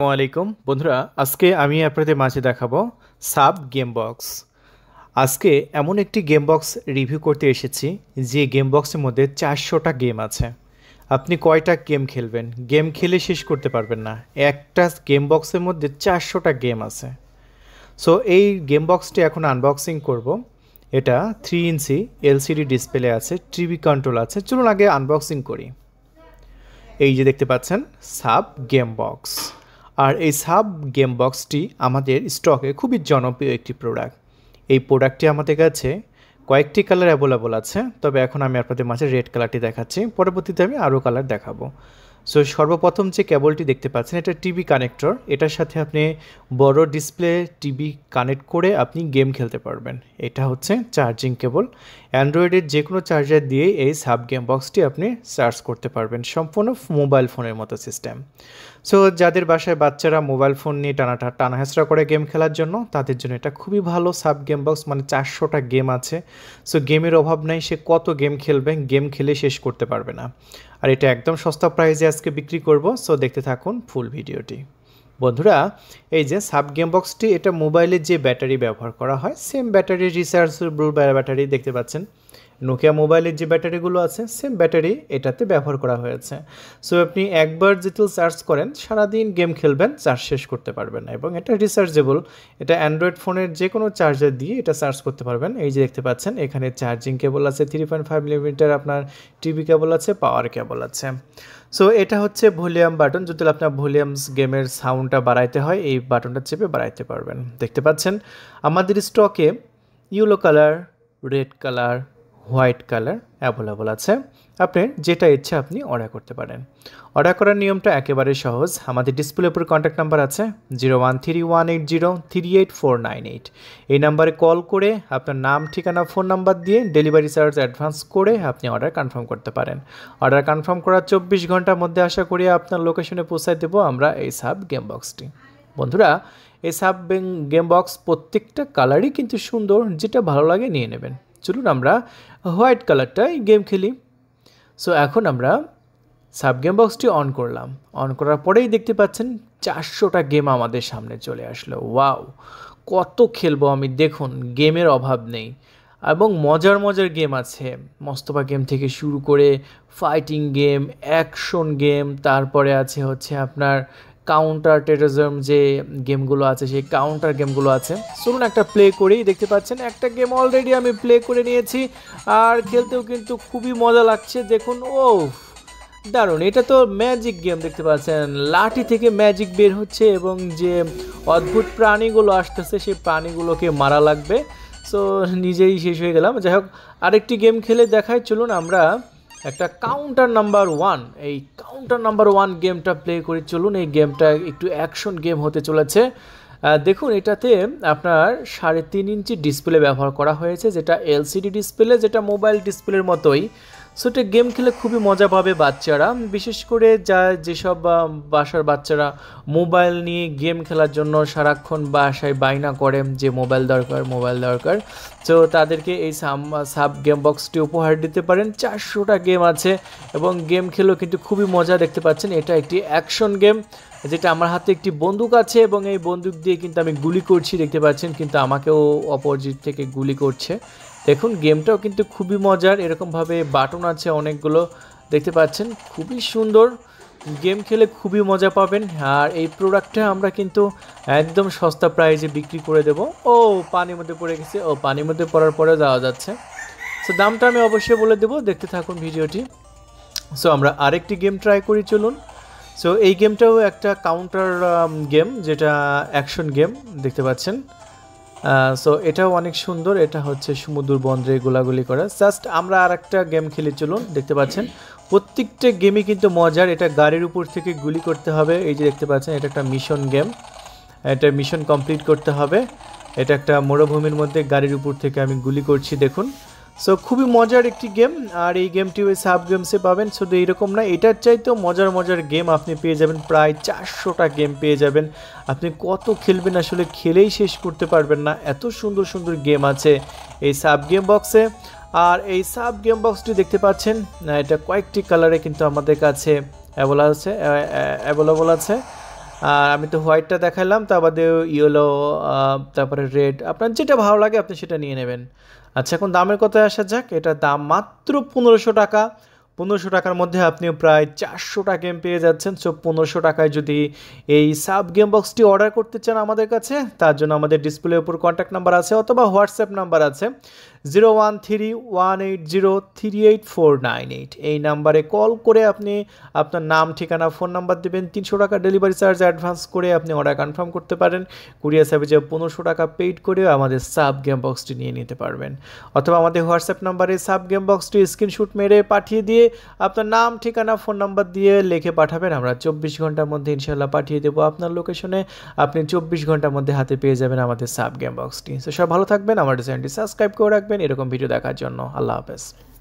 আলাইকুম বন্ধুরা, আজকে আমি আপনাদের মাঝে দেখাবো সাব গেম বক্স। আজকে এমন একটি গেম বক্স রিভিউ করতে এসেছি, যে গেম বক্সের মধ্যে চারশোটা গেম আছে। আপনি কয়টা গেম খেলবেন? গেম খেলে শেষ করতে পারবেন না। একটা গেম বক্সের মধ্যে চারশোটা গেম আছে। সো এই গেম বক্সটি এখন আনবক্সিং করব। এটা থ্রি ইঞ্চি এলসিডি ডিসপ্লে আছে টিভি কন্ট্রোল আছে। চলুন আগে আনবক্সিং করি। এই যে দেখতে পাচ্ছেন, সাব গেম বক্স। আর এই সাব গেম বক্সটি আমাদের স্টকে খুবই জনপ্রিয় একটি প্রোডাক্ট এই প্রোডাক্টটি আমাদের কাছে কয়েকটি কালার অ্যাভেলেবল আছে, তবে এখন আমি আপনাদের মাঝে রেড কালারটি দেখাচ্ছি। পরবর্তীতে আমি আরও কালার দেখাবো। সো সর্বপ্রথম যে কেবলটি দেখতে পাচ্ছেন, এটা টিভি কানেক্টর এটার সাথে আপনি বড় ডিসপ্লে টিভি কানেক্ট করে আপনি গেম খেলতে পারবেন। এটা হচ্ছে চার্জিং কেবল অ্যান্ড্রয়েডের যে কোনো চার্জার দিয়ে এই সাব গেম বক্সটি আপনি চার্জ করতে পারবেন। সম্পূর্ণ মোবাইল ফোনের মতো সিস্টেম সো যাদের বাসায় বাচ্চারা মোবাইল ফোন নিয়ে টানাটা টানা হেঁচড়া করে গেম খেলার জন্য, তাদের জন্য এটা খুবই ভালো সাব গেম বক্স মানে চারশোটা গেম আছে। সো গেমের অভাব নেই, সে কত গেম খেলবে গেম খেলে শেষ করতে পারবে না। আর এটা একদম সস্তা প্রাইসে আজকে বিক্রি করব সো দেখতে থাকুন ফুল ভিডিওটি বন্ধুরা, এই যে সাব গেম বক্সটি এটা মোবাইলের যে ব্যাটারি ব্যবহার করা হয় সেম ব্যাটারি রিচার্জেবল ব্যাটারি দেখতে পাচ্ছেন। নোকিয়া মোবাইলের যে ব্যাটারিগুলো আছে সেম ব্যাটারি এটাতে ব্যবহার করা হয়েছে। সো আপনি একবার যেহেতু চার্জ করেন, সারাদিন গেম খেলবেন চার্জ শেষ করতে পারবেন এবং এটা রিচার্জেবল এটা অ্যান্ড্রয়েড ফোনের যে কোনো চার্জার দিয়ে এটা চার্জ করতে পারবেন। এই যে দেখতে পাচ্ছেন, এখানে চার্জিং কেবল আছে থ্রি পয়েন্ট ফাইভ মিলিমিটার আপনার টিভি কেবল আছে পাওয়ার কেবল আছে। সো এটা হচ্ছে ভলিউম বাটন যদি আপনার ভলিউমস গেমের সাউন্ডটা বাড়াইতে হয়, এই বাটনটা চেপে বাড়াইতে পারবেন। দেখতে পাচ্ছেন, আমাদের স্টকে yellow colour red colour white colour available আছে। আপনার যেটা ইচ্ছা আপনি অর্ডার করতে পারেন। অর্ডার করার নিয়মটা একেবারে সহজ। আমাদের ডিসপ্লের উপর কন্ট্যাক্ট নাম্বার আছে zero one three one eight zero three eight four nine eight এই নাম্বারে কল করে আপনার নাম, ঠিকানা ফোন নাম্বার দিয়ে ডেলিভারি চার্জ অ্যাডভান্স করে আপনি অর্ডার কনফার্ম করতে পারেন। অর্ডার কনফার্ম করার চব্বিশ ঘণ্টার মধ্যে আশা করি আপনার লোকেশনে পৌঁছায় দেবো আমরা এই সাব গেম বক্সটি বন্ধুরা, এই সাব গেম বক্স প্রত্যেকটা কালারই কিন্তু সুন্দর, যেটা ভালো লাগে নিয়ে নেবেন। চলুন আমরা হোয়াইট কালারটাই গেম খেলি। সো এখন আমরা সাব গেম বক্সটি অন করলাম। অন করার পরেই দেখতে পাচ্ছেন চারশোটা গেম আমাদের সামনে চলে আসলো। ওয়াও, কত খেলব আমি, দেখুন, গেমের অভাব নেই। এবং মজার মজার গেম আছে। মস্তফা গেম থেকে শুরু করে ফাইটিং গেম অ্যাকশন গেম তারপরে আছে হচ্ছে আপনার কাউন্টার টেরিজম যে গেমগুলো আছে, সেই কাউন্টার গেমগুলো আছে। চলুন একটা প্লে করেই দেখতে পাচ্ছেন একটা গেম অলরেডি আমি প্লে করে নিয়েছি। আর খেলতেও কিন্তু খুবই মজা লাগছে, দেখুন ও দারুণ। এটা তো ম্যাজিক গেম দেখতে পাচ্ছেন। লাঠি থেকে ম্যাজিক বের হচ্ছে এবং যে অদ্ভুত প্রাণীগুলো আসতেছে, সেই প্রাণীগুলোকে মারা লাগবে। সো নিজেই শেষ হয়ে গেলাম। যাই হোক, আরেকটি গেম খেলে দেখাই। চলুন আমরা একটা কাউন্টার নাম্বার ওয়ান এই কাউন্টার নাম্বার ওয়ান গেমটা প্লে করে চলুন। এই গেমটা একটু অ্যাকশন গেম হতে চলেছে। দেখুন, এটাতে আপনার সাড়ে তিন ইঞ্চি ডিসপ্লে ব্যবহার করা হয়েছে, যেটা এলসিডি ডিসপ্লে যেটা মোবাইল ডিসপ্লের মতোই। সো এটা গেম খেলে খুবই মজা পাবে বাচ্চারা। বিশেষ করে যা, যেসব বাসার বাচ্চারা মোবাইল নিয়ে গেম খেলার জন্য সারাক্ষণ বাসায় বাইনা করে যে মোবাইল দরকার মোবাইল দরকার। তো তাদেরকে এই সাব গেম বক্সটি উপহার দিতে পারেন। চারশোটা গেম আছে এবং গেম খেলেও কিন্তু খুবই মজা দেখতে পাচ্ছেন। এটা একটি অ্যাকশন গেম যেটা আমার হাতে একটি বন্দুক আছে এবং এই বন্দুক দিয়ে কিন্তু আমি গুলি করছি দেখতে পাচ্ছেন। কিন্তু আমাকেও অপোজিট থেকে গুলি করছে। দেখুন, গেমটাও কিন্তু খুবই মজার। এরকমভাবে বাটন আছে অনেকগুলো। দেখতে পাচ্ছেন, খুবই সুন্দর। গেম খেলে খুবই মজা পাবেন। আর এই প্রোডাক্টটা আমরা কিন্তু একদম সস্তা প্রাইজে বিক্রি করে দেব। ও, পানির মধ্যে পড়ে গেছে। ও, পানির মধ্যে পড়ার পরে যাওয়া যাচ্ছে। সো দামটা আমি অবশ্যই বলে দেবো। দেখতে থাকুন ভিডিওটি। সো আমরা আরেকটি গেম ট্রাই করি, চলুন। সো এই গেমটাও একটা কাউন্টার গেম যেটা অ্যাকশন গেম দেখতে পাচ্ছেন। সো এটাও অনেক সুন্দর। এটা হচ্ছে সমুদ্র বন্দরে গোলাগুলি করা। জাস্ট আমরা আর একটা গেম খেলে, চলুন, দেখতে পাচ্ছেন। প্রত্যেকটা গেমই কিন্তু মজার। এটা গাড়ির উপর থেকে গুলি করতে হবে। এই যে দেখতে পাচ্ছেন, এটা একটা মিশন গেম এটা মিশন কমপ্লিট করতে হবে। এটা একটা মরুভূমির মধ্যে গাড়ির উপর থেকে আমি গুলি করছি, দেখুন। সো খুবই মজার একটি গেম আর এই গেমটি ওই সাব গেমসে পাবেন। শুধু এইরকম না, এটার চাইতেও মজার মজার গেম আপনি পেয়ে যাবেন, প্রায় চারশোটা গেম পেয়ে যাবেন। আপনি কত খেলবেন আসলে খেলেই শেষ করতে পারবেন না। এত সুন্দর সুন্দর গেম আছে এই সাব গেম বক্সে আর এই সাব গেম বক্সটি দেখতে পাচ্ছেন এটা কয়েকটি কালারে কিন্তু আমাদের কাছে অ্যাভেলেবল আছে অ্যাভেলেবল আছে। আর আমি তো হোয়াইটটা দেখালাম, তা বাদে ইয়েলো তারপরে রেড আপনার যেটা ভালো লাগে আপনি সেটা নিয়ে নেবেন। আচ্ছা এখন দামের কথায় আসা যাক, এটা দাম মাত্র পনেরোশো টাকা। পনেরোশো টাকার মধ্যে আপনি প্রায় চারশোটা গেম পেয়ে যাচ্ছেন। সো পনেরোশো টাকায় যদি এই সাব গেম বক্সটি অর্ডার করতে চান আমাদের কাছে, তার জন্য আমাদের ডিসপ্লের উপর কন্ট্যাক্ট নাম্বার আছে অথবা হোয়াটসঅ্যাপ নাম্বার আছে। Zero one three one eight zero three eight four nine eight এই নাম্বারে কল করে আপনি আপনার নাম, ঠিকানা, ফোন নাম্বার দেবেন। তিনশো টাকা ডেলিভারি চার্জ অ্যাডভান্স করে আপনি অর্ডার কনফার্ম করতে পারেন। কুরিয়ার সার্ভিসে পনেরোশো টাকা পেইড করেও আমাদের সাব গেম বক্সটি নিয়ে নিতে পারবেন। অথবা আমাদের হোয়াটসঅ্যাপ নাম্বারে সাব গেম বক্সটি স্ক্রিনশুট মেরে পাঠিয়ে দিয়ে আপনার নাম, ঠিকানা, ফোন নাম্বার দিয়ে লিখে পাঠাবেন। আমরা চব্বিশ ঘণ্টার মধ্যে ইনশাল্লাহ পাঠিয়ে দেবো আপনার লোকেশনে আপনি চব্বিশ ঘণ্টার মধ্যে হাতে পেয়ে যাবেন আমাদের সাব গেম বক্সটি তো সব ভালো থাকবেন। আমার চ্যানেলটি সাবস্ক্রাইব করে রাখবেন। এরকম ভিডিও দেখার জন্য। আল্লাহ হাফেজ।